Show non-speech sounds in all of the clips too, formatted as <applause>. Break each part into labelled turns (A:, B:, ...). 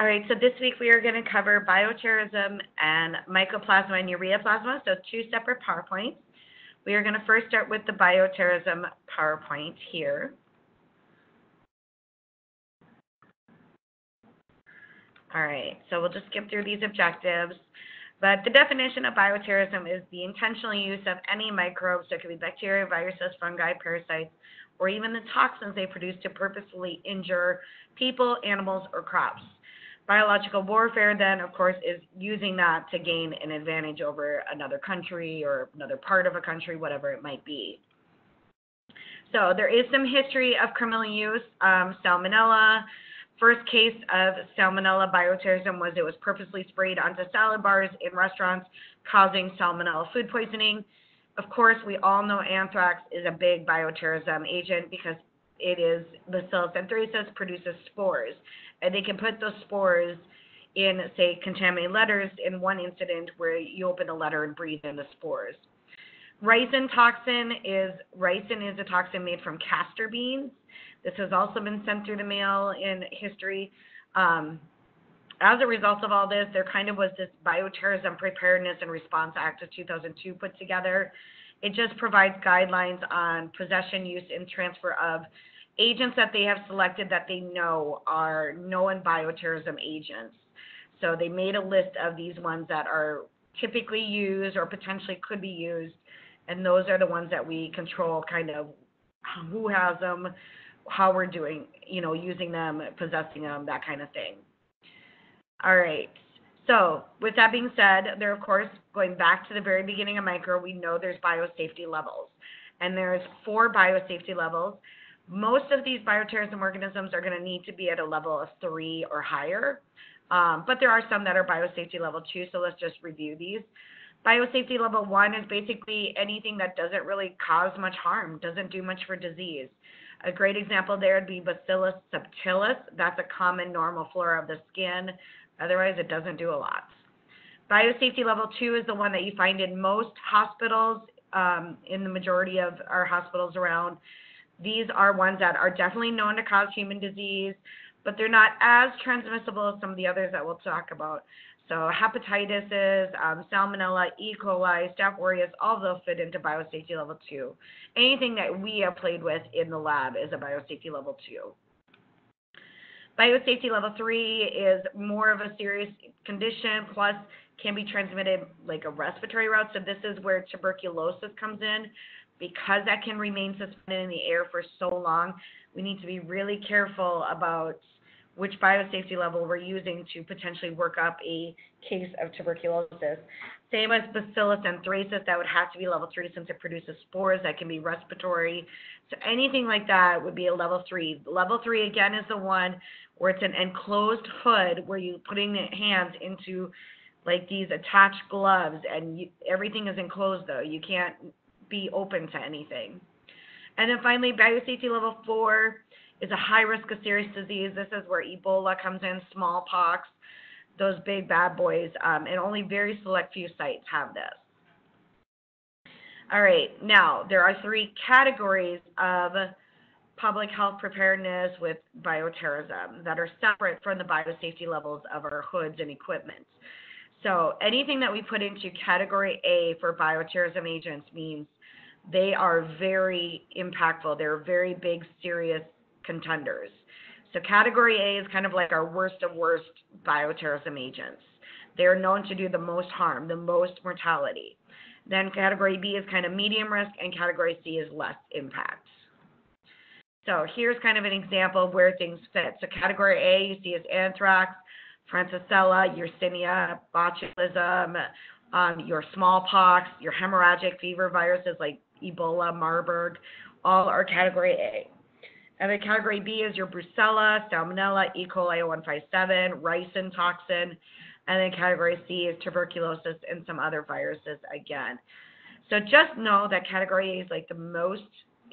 A: All right, so this week we are going to cover bioterrorism and mycoplasma and ureaplasma, so two separate PowerPoints. We are going to first start with the bioterrorism PowerPoint here. All right, so we'll just skip through these objectives. But the definition of bioterrorism is the intentional use of any microbes, so it could be bacteria, viruses, fungi, parasites, or even the toxins they produce to purposefully injure people, animals, or crops. Biological warfare, then, of course, is using that to gain an advantage over another country or another part of a country, whatever it might be. So there is some history of criminal use. Um, salmonella, first case of salmonella bioterrorism was it was purposely sprayed onto salad bars in restaurants, causing salmonella food poisoning. Of course, we all know anthrax is a big bioterrorism agent because it is Bacillus anthracis produces spores they can put those spores in, say, contaminated letters in one incident where you open a letter and breathe in the spores. Ricin toxin is ricin is a toxin made from castor beans. This has also been sent through the mail in history. Um, as a result of all this, there kind of was this Bioterrorism Preparedness and Response Act of 2002 put together. It just provides guidelines on possession, use, and transfer of agents that they have selected that they know are known bioterrorism agents. So they made a list of these ones that are typically used or potentially could be used, and those are the ones that we control kind of who has them, how we're doing, you know, using them, possessing them, that kind of thing. All right. So, with that being said, there, of course, going back to the very beginning of micro, we know there's biosafety levels. And there's four biosafety levels. Most of these bioterrorism organisms are going to need to be at a level of three or higher, um, but there are some that are biosafety level two, so let's just review these. Biosafety level one is basically anything that doesn't really cause much harm, doesn't do much for disease. A great example there would be Bacillus subtilis. That's a common normal flora of the skin. Otherwise, it doesn't do a lot. Biosafety level two is the one that you find in most hospitals, um, in the majority of our hospitals around. These are ones that are definitely known to cause human disease, but they're not as transmissible as some of the others that we'll talk about. So hepatitis, um, salmonella, E. coli, Staph aureus, all of those fit into biosafety level two. Anything that we have played with in the lab is a biosafety level two. Biosafety level three is more of a serious condition, plus can be transmitted like a respiratory route. So this is where tuberculosis comes in, because that can remain suspended in the air for so long, we need to be really careful about which biosafety level we're using to potentially work up a case of tuberculosis. Same as Bacillus anthracis, that would have to be level three since it produces spores that can be respiratory. So anything like that would be a level three. Level three again is the one where it's an enclosed hood where you're putting the hands into like these attached gloves and you, everything is enclosed though. You can't be open to anything. And then finally, biosafety level four is a high risk of serious disease. This is where Ebola comes in, smallpox, those big bad boys, um, and only very select few sites have this. All right, now there are three categories of public health preparedness with bioterrorism that are separate from the biosafety levels of our hoods and equipment. So anything that we put into category A for bioterrorism agents means they are very impactful. They're very big, serious contenders. So category A is kind of like our worst of worst bioterrorism agents. They're known to do the most harm, the most mortality. Then category B is kind of medium risk, and category C is less impact. So here's kind of an example of where things fit. So category A you see is anthrax, Francisella, Yersinia, botulism, um, your smallpox, your hemorrhagic fever viruses like Ebola, Marburg, all are category A. And then category B is your Brucella, Salmonella, E. coli 157, ricin toxin. And then category C is tuberculosis and some other viruses again. So just know that category A is like the most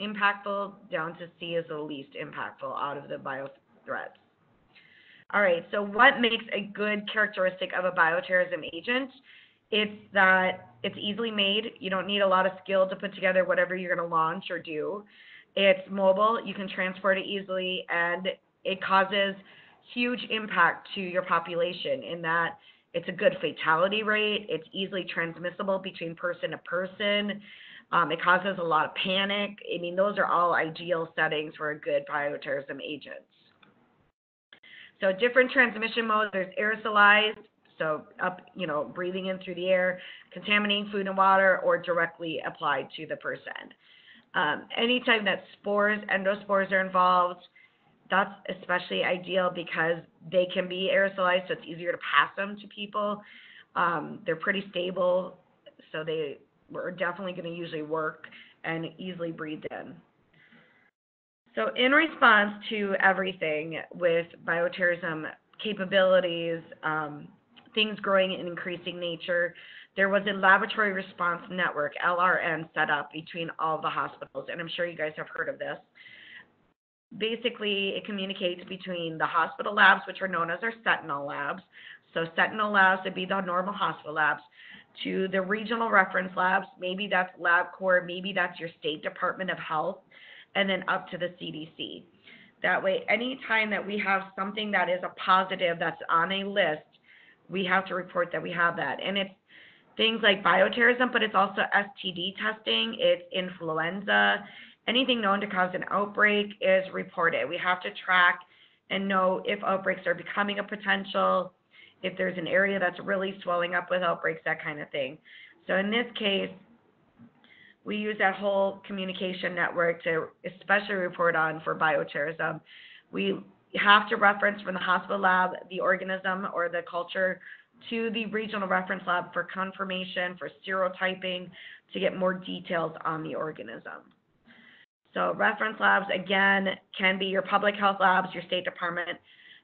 A: impactful, down to C is the least impactful out of the bio threats. All right, so what makes a good characteristic of a bioterrorism agent? It's that it's easily made. You don't need a lot of skill to put together whatever you're going to launch or do. It's mobile. You can transport it easily, and it causes huge impact to your population in that it's a good fatality rate, it's easily transmissible between person to person. Um, it causes a lot of panic. I mean, those are all ideal settings for a good bioterrorism agent. So different transmission modes, there's aerosolized, so up, you know, breathing in through the air, contaminating food and water, or directly applied to the person. Um, anytime that spores, endospores are involved, that's especially ideal because they can be aerosolized, so it's easier to pass them to people. Um, they're pretty stable, so they are definitely going to usually work and easily breathed in. So, in response to everything with bioterrorism capabilities, um, things growing in increasing nature, there was a laboratory response network, LRN, set up between all the hospitals, and I'm sure you guys have heard of this. Basically, it communicates between the hospital labs, which are known as our Sentinel labs. So, Sentinel labs would be the normal hospital labs, to the regional reference labs. Maybe that's LabCorp, maybe that's your State Department of Health and then up to the CDC. That way, anytime that we have something that is a positive that's on a list, we have to report that we have that. And it's things like bioterrorism, but it's also STD testing, it's influenza. Anything known to cause an outbreak is reported. We have to track and know if outbreaks are becoming a potential, if there's an area that's really swelling up with outbreaks, that kind of thing. So in this case, we use that whole communication network to especially report on for bioterrorism. We have to reference from the hospital lab the organism or the culture to the regional reference lab for confirmation, for serotyping, to get more details on the organism. So reference labs, again, can be your public health labs, your State Department.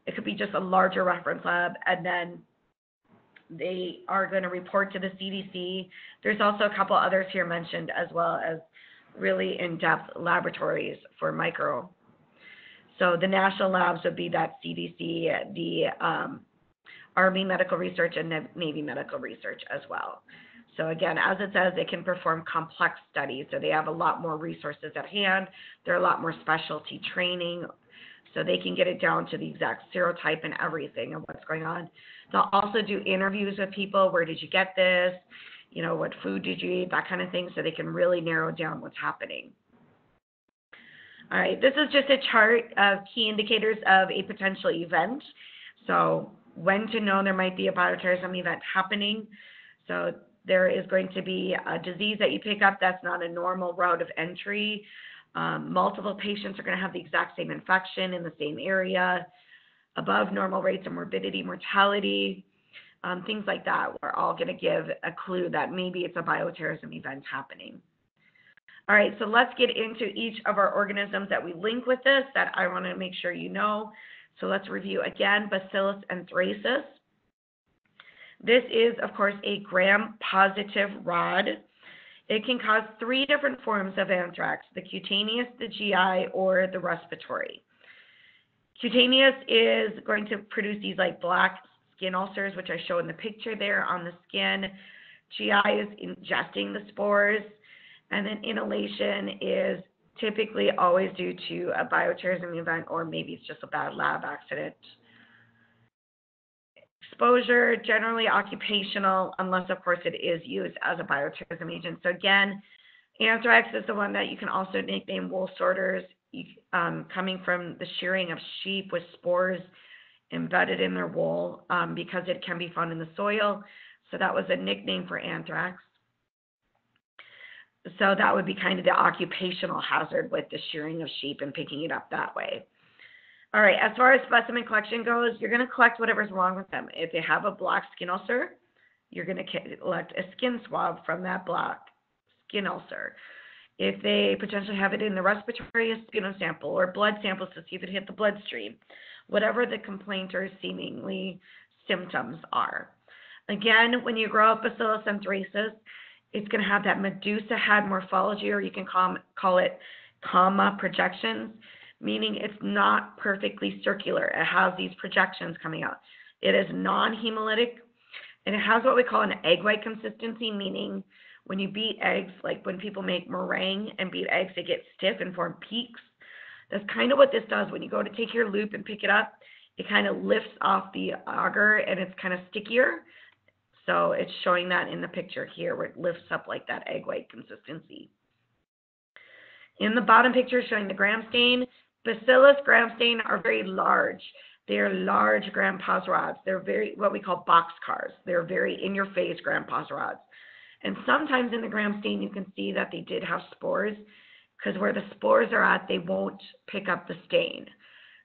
A: It could be just a larger reference lab, and then they are going to report to the CDC. There's also a couple others here mentioned as well as really in-depth laboratories for micro. So the national labs would be that CDC, the um, Army Medical Research, and the Navy Medical Research as well. So again, as it says, they can perform complex studies. So they have a lot more resources at hand. They're a lot more specialty training. So they can get it down to the exact serotype and everything of what's going on. They'll also do interviews with people. Where did you get this? You know, what food did you eat? That kind of thing, so they can really narrow down what's happening. All right, this is just a chart of key indicators of a potential event. So when to know there might be a bioterrorism event happening. So there is going to be a disease that you pick up that's not a normal route of entry. Um, multiple patients are going to have the exact same infection in the same area above normal rates of morbidity, mortality, um, things like that are all going to give a clue that maybe it's a bioterrorism event happening. All right, so let's get into each of our organisms that we link with this that I want to make sure you know. So let's review again Bacillus anthracis. This is, of course, a gram positive rod. It can cause three different forms of anthrax the cutaneous, the GI, or the respiratory. Cutaneous is going to produce these like black skin ulcers, which I show in the picture there on the skin. GI is ingesting the spores, and then inhalation is typically always due to a bioterrorism event or maybe it's just a bad lab accident. Exposure, generally occupational, unless of course it is used as a bioterrorism agent. So again, anthrax is the one that you can also nickname wool sorters um, coming from the shearing of sheep with spores embedded in their wool um, because it can be found in the soil. So that was a nickname for anthrax. So that would be kind of the occupational hazard with the shearing of sheep and picking it up that way. All right, as far as specimen collection goes, you're going to collect whatever's wrong with them. If they have a black skin ulcer, you're going to collect a skin swab from that black skin ulcer. If they potentially have it in the respiratory, sputum sample or blood samples to see if it hit the bloodstream, whatever the complainter's seemingly symptoms are. Again, when you grow up Bacillus anthracis, it's going to have that Medusa head morphology, or you can call, call it comma projections, meaning it's not perfectly circular. It has these projections coming out. It is non hemolytic, and it has what we call an egg white consistency, meaning when you beat eggs, like when people make meringue and beat eggs, they get stiff and form peaks. That's kind of what this does. When you go to take your loop and pick it up, it kind of lifts off the auger and it's kind of stickier. So it's showing that in the picture here where it lifts up like that egg white consistency. In the bottom picture showing the gram stain, bacillus gram stain are very large. They're large gram pos rods. They're very what we call box cars. They're very in your face gram pos rods. And sometimes in the gram stain you can see that they did have spores because where the spores are at, they won't pick up the stain.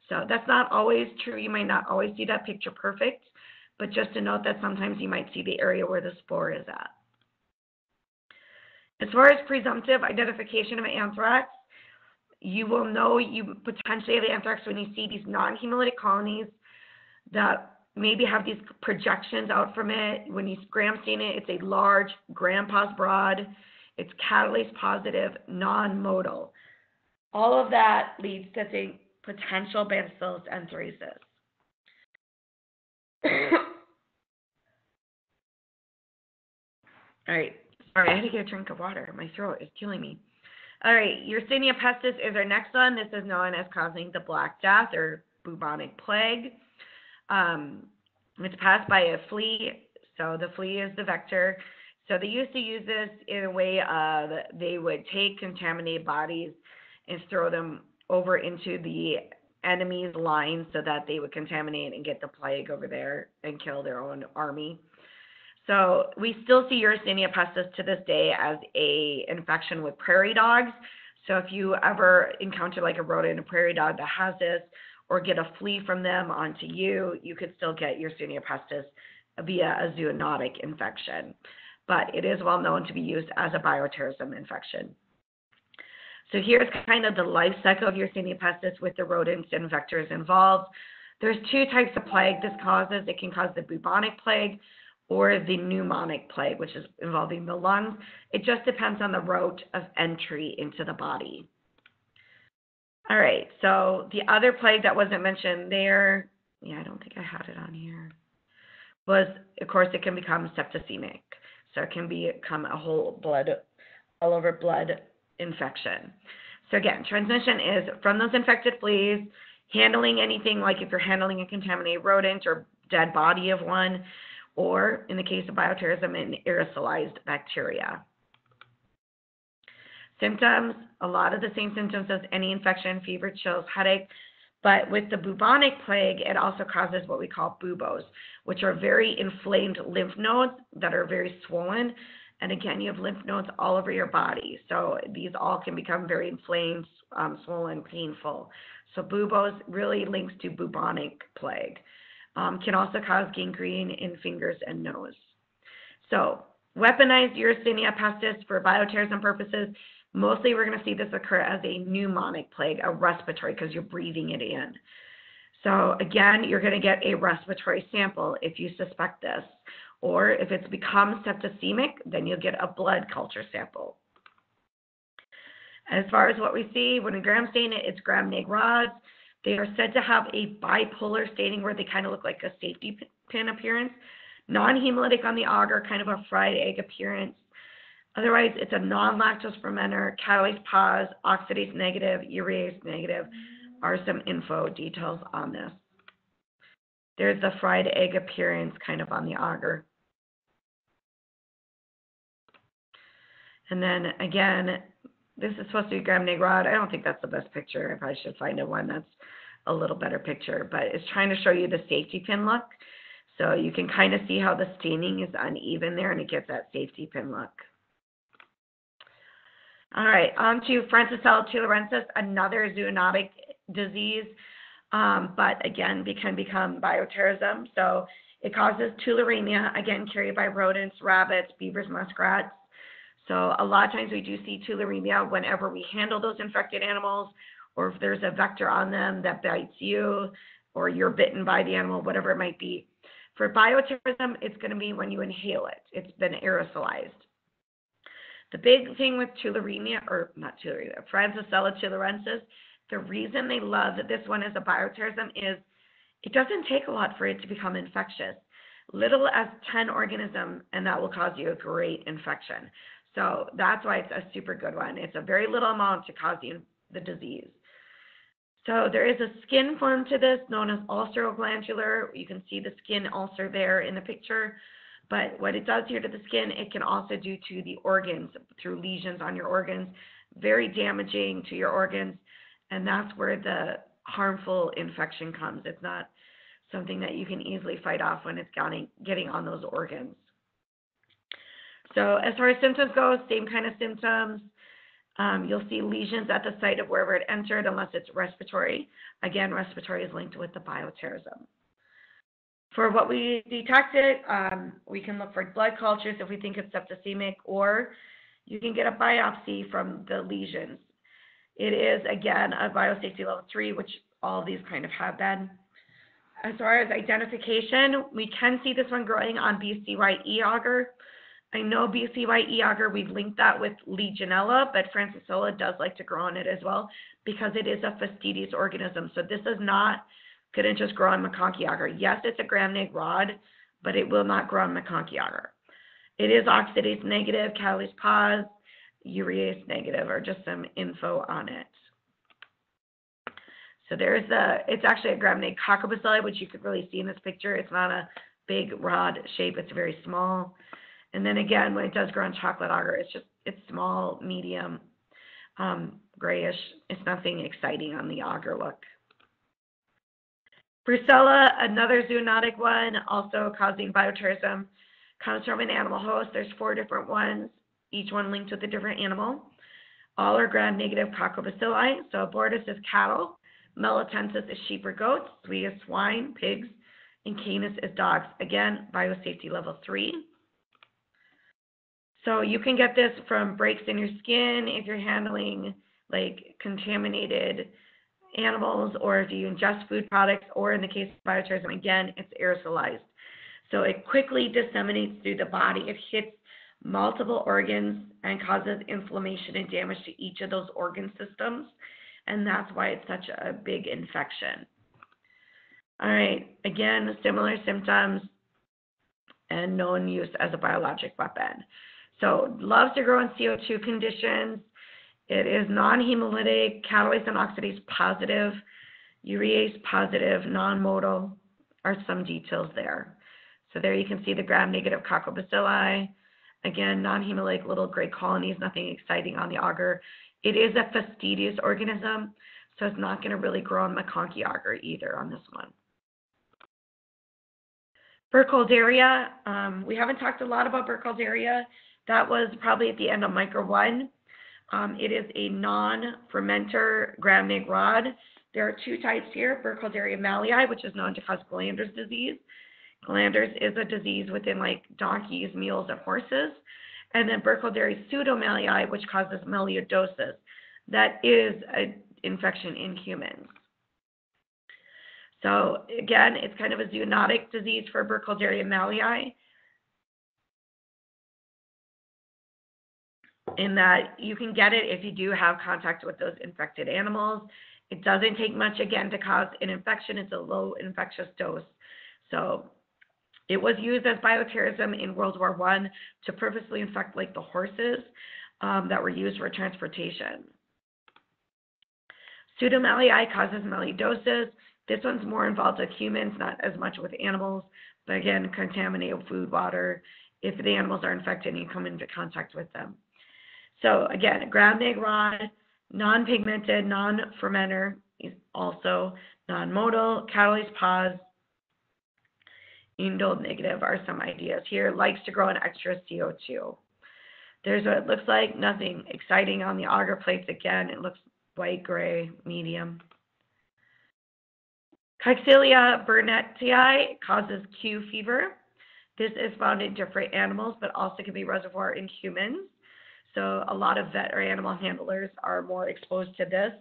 A: So that's not always true. You might not always see that picture perfect, but just to note that sometimes you might see the area where the spore is at. As far as presumptive identification of anthrax, you will know you potentially have anthrax when you see these non-hemolytic colonies that maybe have these projections out from it. When you gram stain it, it's a large gram pos broad. It's catalase positive, non-motile. All of that leads to the potential bacillus anthracis. All right. Sorry, I had to get a drink of water. My throat is killing me. All right, Yersinia pestis is our next one. This is known as causing the Black Death or bubonic plague. Um, it's passed by a flea, so the flea is the vector. So they used to use this in a way of they would take contaminated bodies and throw them over into the enemy's lines so that they would contaminate and get the plague over there and kill their own army. So we still see Yersinia pestis to this day as a infection with prairie dogs. So if you ever encounter like a rodent, a prairie dog that has this, or get a flea from them onto you, you could still get Yersinia pestis via a zoonotic infection. But it is well known to be used as a bioterrorism infection. So here's kind of the life cycle of Yersinia pestis with the rodents and vectors involved. There's two types of plague this causes. It can cause the bubonic plague, or the pneumonic plague, which is involving the lungs. It just depends on the route of entry into the body. All right, so the other plague that wasn't mentioned there, yeah, I don't think I had it on here, was, of course, it can become septicemic. So it can become a whole blood, all over blood infection. So again, transmission is from those infected fleas, handling anything like if you're handling a contaminated rodent or dead body of one, or in the case of bioterrorism, an aerosolized bacteria. Symptoms, a lot of the same symptoms as any infection, fever, chills, headache, but with the bubonic plague, it also causes what we call buboes, which are very inflamed lymph nodes that are very swollen. And again, you have lymph nodes all over your body. So these all can become very inflamed, um, swollen, painful. So buboes really links to bubonic plague um, can also cause gangrene in fingers and nose. So, weaponized Yersinia pestis for bioterrorism purposes, mostly we're going to see this occur as a pneumonic plague, a respiratory, because you're breathing it in. So, again, you're going to get a respiratory sample if you suspect this. Or if it's become septicemic, then you'll get a blood culture sample. As far as what we see, when we gram stain it, it's gram neg rods. They are said to have a bipolar staining where they kind of look like a safety pin appearance. Non-hemolytic on the auger, kind of a fried egg appearance. Otherwise, it's a non-lactose fermenter, catalase pos, oxidase negative, urease negative, are some info details on this. There's the fried egg appearance kind of on the auger. And then again, this is supposed to be Graham neg rod. I don't think that's the best picture. If I probably should find a one that's a little better picture, but it's trying to show you the safety pin look. So you can kind of see how the staining is uneven there and it gives that safety pin look. All right, on to Francisella tularensis, another zoonotic disease, um, but again, it can become bioterrorism. So it causes tularemia, again, carried by rodents, rabbits, beavers, muskrats. So a lot of times we do see tularemia whenever we handle those infected animals or if there's a vector on them that bites you or you're bitten by the animal, whatever it might be. For bioterrorism, it's going to be when you inhale it. It's been aerosolized. The big thing with tularemia, or not tularemia, Francisella tularensis, the reason they love that this one is a bioterrorism is it doesn't take a lot for it to become infectious. Little as 10 organisms, and that will cause you a great infection. So that's why it's a super good one. It's a very little amount to cause you the disease. So there is a skin form to this known as ulceroglandular. You can see the skin ulcer there in the picture. But what it does here to the skin, it can also do to the organs through lesions on your organs, very damaging to your organs. And that's where the harmful infection comes. It's not something that you can easily fight off when it's getting, getting on those organs. So as far as symptoms go, same kind of symptoms. Um, you'll see lesions at the site of wherever it entered unless it's respiratory. Again, respiratory is linked with the bioterrorism. For what we detected, um, we can look for blood cultures if we think it's septicemic, or you can get a biopsy from the lesions. It is, again, a biosafety level three, which all these kind of have been. As far as identification, we can see this one growing on BCYE agar. I know BCYE agar, we've linked that with Legionella, but Francisella does like to grow on it as well because it is a fastidious organism. So this is not to just grow on MacConkey agar. Yes, it's a gram neg rod, but it will not grow on MacConkey agar. It is oxidase negative, catalase pos, urease negative, or just some info on it. So there's the, it's actually a gram neg coccobacilli, which you could really see in this picture. It's not a big rod shape, it's very small. And then again, when it does grow on chocolate agar, it's just, it's small, medium, um, grayish. It's nothing exciting on the agar look. Brucella, another zoonotic one, also causing bioterrorism, comes from an animal host. There's four different ones, each one linked with a different animal. All are gram-negative coccobacilli. So abortus is cattle, melitensis is sheep or goats, Sweet is swine, pigs, and canis is dogs. Again, biosafety level three. So you can get this from breaks in your skin if you're handling like contaminated animals or if you ingest food products, or in the case of bioterrorism, again, it's aerosolized. So it quickly disseminates through the body. It hits multiple organs and causes inflammation and damage to each of those organ systems. And that's why it's such a big infection. All right, again, similar symptoms and known use as a biologic weapon. So loves to grow in CO2 conditions. It is non-hemolytic, catalase and oxidase positive, urease positive, non-motile are some details there. So there you can see the gram-negative coccobacilli. Again, non-hemolytic little gray colonies, nothing exciting on the agar. It is a fastidious organism, so it's not going to really grow on MacConkey agar either on this one. Burkholderia, um, we haven't talked a lot about Burkholderia. That was probably at the end of micro one. Um, it is a non-fermenter gram neg rod. There are two types here, Burkholderia mallei, which is known to cause glanders disease. Glanders is a disease within like donkeys, mules, and horses. And then Burkholderia pseudomallei, which causes melioidosis. That is an infection in humans. So again, it's kind of a zoonotic disease for Burkholderia mallei. In that you can get it if you do have contact with those infected animals. It doesn't take much, again, to cause an infection. It's a low infectious dose. So it was used as bioterrorism in World War One to purposely infect like the horses um, that were used for transportation. Pseudomallei causes melioidosis. This one's more involved with humans, not as much with animals, but again, contaminated food, water, if the animals are infected and you come into contact with them. So again, gram neg rod, non-pigmented, non-fermenter, also non-motile, catalase pos, indole negative are some ideas here. Likes to grow in extra CO2. There's what it looks like. Nothing exciting on the agar plates. Again, it looks white, gray, medium. Coxiella burnettii causes Q fever. This is found in different animals, but also can be reservoir in humans. So a lot of vet or animal handlers are more exposed to this.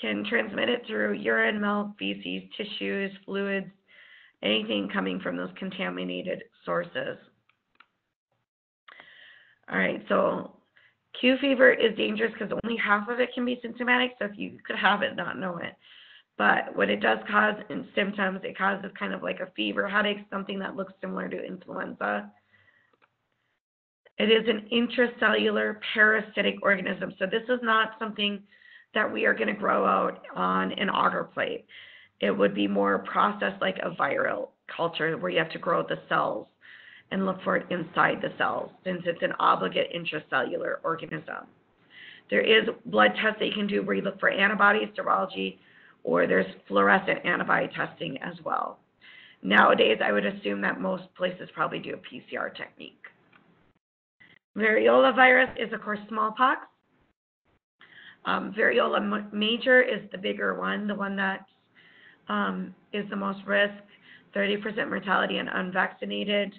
A: Can transmit it through urine, milk, feces, tissues, fluids, anything coming from those contaminated sources. All right, so Q fever is dangerous because only half of it can be symptomatic. So if you could have it, not know it. But what it does cause in symptoms, it causes kind of like a fever, headache, something that looks similar to influenza. It is an intracellular parasitic organism. So this is not something that we are going to grow out on an plate. It would be more processed like a viral culture where you have to grow the cells and look for it inside the cells since it's an obligate intracellular organism. There is blood tests that you can do where you look for antibodies, serology, or there's fluorescent antibody testing as well. Nowadays, I would assume that most places probably do a PCR technique. Variola virus is, of course, smallpox. Um, variola major is the bigger one, the one that um, is the most risk, 30% mortality in unvaccinated.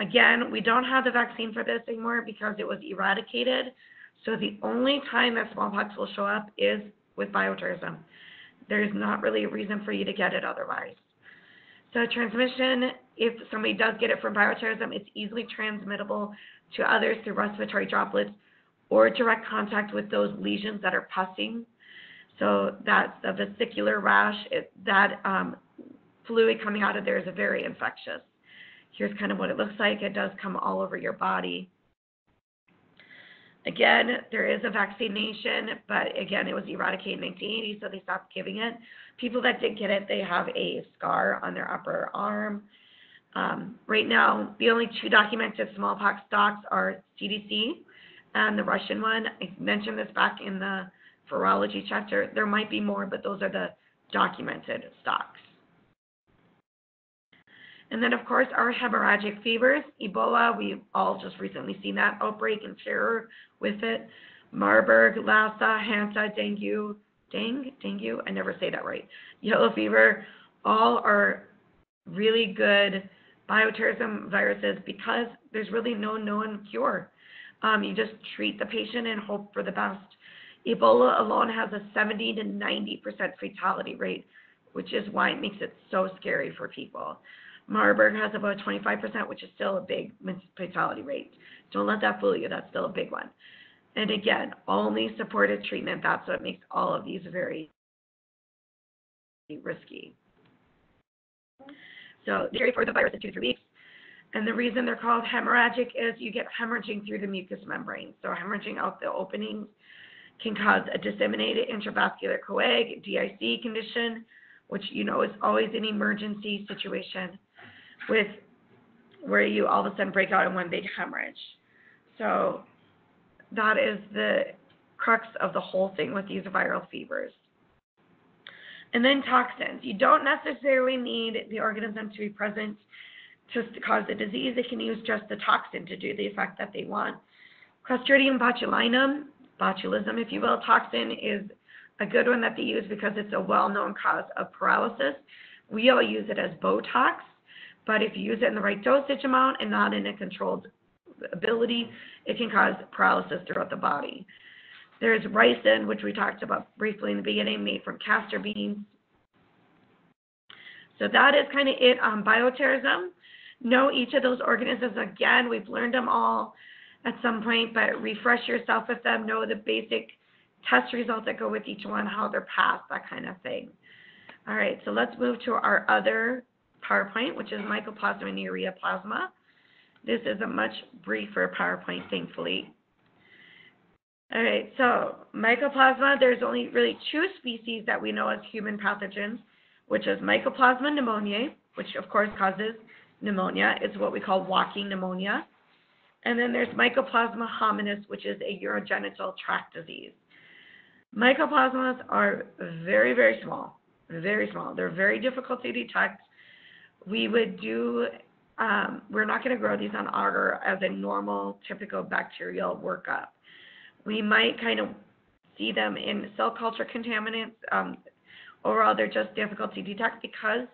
A: Again, we don't have the vaccine for this anymore because it was eradicated. So the only time that smallpox will show up is with bioterrorism. There's not really a reason for you to get it otherwise. So transmission, if somebody does get it from bioterrorism, it's easily transmittable to others through respiratory droplets or direct contact with those lesions that are pussing. So that's the vesicular rash. It, that um, fluid coming out of there is very infectious. Here's kind of what it looks like. It does come all over your body. Again, there is a vaccination, but again, it was eradicated in 1980, so they stopped giving it. People that did get it, they have a scar on their upper arm. Um, right now, the only two documented smallpox stocks are CDC and the Russian one. I mentioned this back in the virology chapter. There might be more, but those are the documented stocks. And then, of course, our hemorrhagic fevers. Ebola, we've all just recently seen that outbreak and terror with it. Marburg, Lassa, Hanta, dengue, dengue, dengue, I never say that right. Yellow fever, all are really good bioterrorism viruses because there's really no known cure. Um, you just treat the patient and hope for the best. Ebola alone has a 70 to 90% fatality rate, which is why it makes it so scary for people. Marburg has about 25%, which is still a big fatality rate. Don't let that fool you. That's still a big one. And again, only supported treatment. That's what makes all of these very risky. So they for the virus in two to three weeks. And the reason they're called hemorrhagic is you get hemorrhaging through the mucous membrane. So hemorrhaging out the openings can cause a disseminated intravascular coag, DIC condition, which you know is always an emergency situation with where you all of a sudden break out in one big hemorrhage. So that is the crux of the whole thing with these viral fevers. And then toxins. You don't necessarily need the organism to be present to cause the disease. They can use just the toxin to do the effect that they want. Clostridium botulinum, botulism, if you will, toxin is a good one that they use because it's a well-known cause of paralysis. We all use it as Botox but if you use it in the right dosage amount and not in a controlled ability, it can cause paralysis throughout the body. There's ricin, which we talked about briefly in the beginning, made from castor beans. So that is kind of it on bioterrorism. Know each of those organisms again. We've learned them all at some point, but refresh yourself with them. Know the basic test results that go with each one, how they're passed, that kind of thing. All right, so let's move to our other PowerPoint, which is Mycoplasma and Ureaplasma. This is a much briefer PowerPoint, thankfully. All right, so Mycoplasma, there's only really two species that we know as human pathogens, which is Mycoplasma pneumoniae, which of course causes pneumonia. It's what we call walking pneumonia. And then there's Mycoplasma hominis, which is a urogenital tract disease. Mycoplasmas are very, very small, very small. They're very difficult to detect we would do, um, we're not going to grow these on agar as a normal, typical bacterial workup. We might kind of see them in cell culture contaminants. Um, overall, they're just difficult to detect because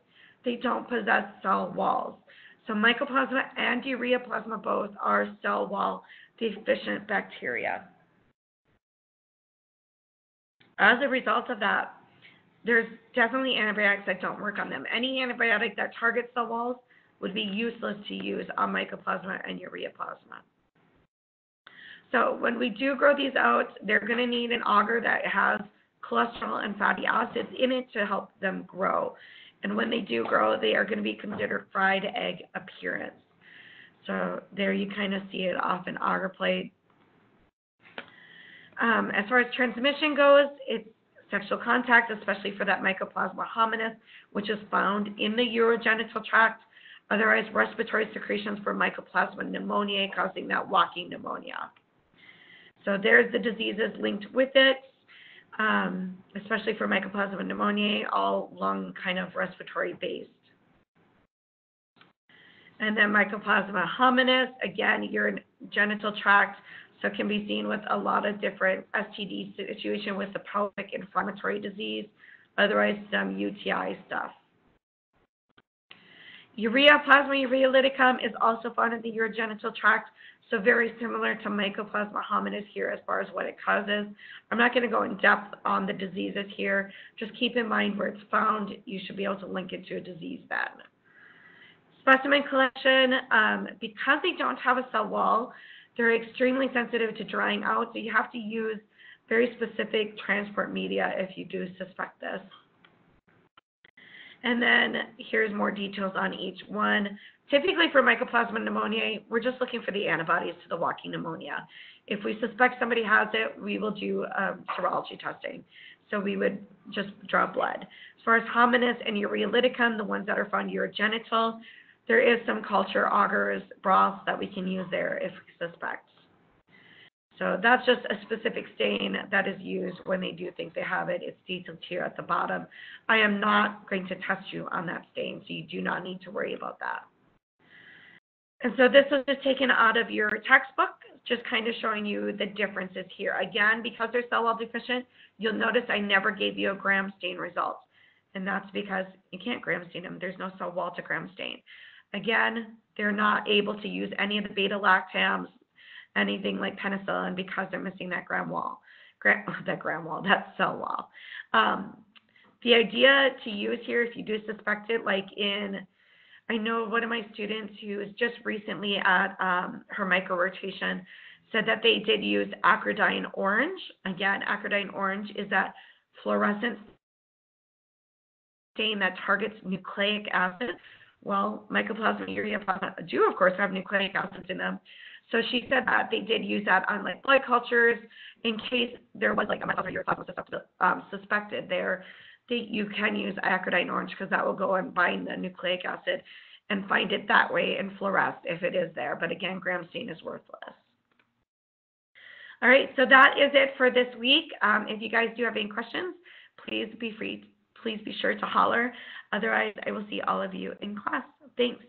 A: they don't possess cell walls. So mycoplasma and ureaplasma both are cell wall deficient bacteria. As a result of that, there's definitely antibiotics that don't work on them. Any antibiotic that targets the walls would be useless to use on mycoplasma and ureaplasma. So when we do grow these out, they're going to need an auger that has cholesterol and fatty acids in it to help them grow. And when they do grow, they are going to be considered fried egg appearance. So there you kind of see it off an auger plate. Um, as far as transmission goes, it's sexual contact, especially for that Mycoplasma hominis, which is found in the urogenital tract. Otherwise, respiratory secretions for Mycoplasma pneumoniae causing that walking pneumonia. So there's the diseases linked with it, um, especially for Mycoplasma pneumoniae, all lung kind of respiratory based. And then Mycoplasma hominis, again, your genital tract, so it can be seen with a lot of different STD situation with the pelvic inflammatory disease, otherwise some UTI stuff. Urea plasma is also found in the urogenital tract, so very similar to Mycoplasma hominis here as far as what it causes. I'm not going to go in depth on the diseases here. Just keep in mind where it's found. You should be able to link it to a disease then. Specimen collection, um, because they don't have a cell wall, they're extremely sensitive to drying out, so you have to use very specific transport media if you do suspect this. And then here's more details on each one. Typically for Mycoplasma pneumoniae, we're just looking for the antibodies to the walking pneumonia. If we suspect somebody has it, we will do um, serology testing. So we would just draw blood. As far as hominis and ureolyticum, the ones that are found urogenital, there is some culture augurs broth that we can use there if we suspect. So that's just a specific stain that is used when they do think they have it. It's detailed here at the bottom. I am not going to test you on that stain, so you do not need to worry about that. And so this was just taken out of your textbook, just kind of showing you the differences here. Again, because they're cell wall deficient, you'll notice I never gave you a gram stain result. And that's because you can't gram stain them. There's no cell wall to gram stain. Again, they're not able to use any of the beta lactams, anything like penicillin because they're missing that gram wall, gram, <laughs> that gram wall, that cell wall. Um, the idea to use here, if you do suspect it, like in, I know one of my students who was just recently at um, her micro rotation said that they did use acridine orange. Again, acridine orange is that fluorescent stain that targets nucleic acid. Well, mycoplasma urea do, of course, have nucleic acids in them. So she said that they did use that on like blood cultures in case there was like a mycoplasma urea um, suspected there. They, you can use acridine orange because that will go and bind the nucleic acid and find it that way and fluoresce if it is there. But again, gram stain is worthless. All right, so that is it for this week. Um, if you guys do have any questions, please be free please be sure to holler. Otherwise, I will see all of you in class. Thanks.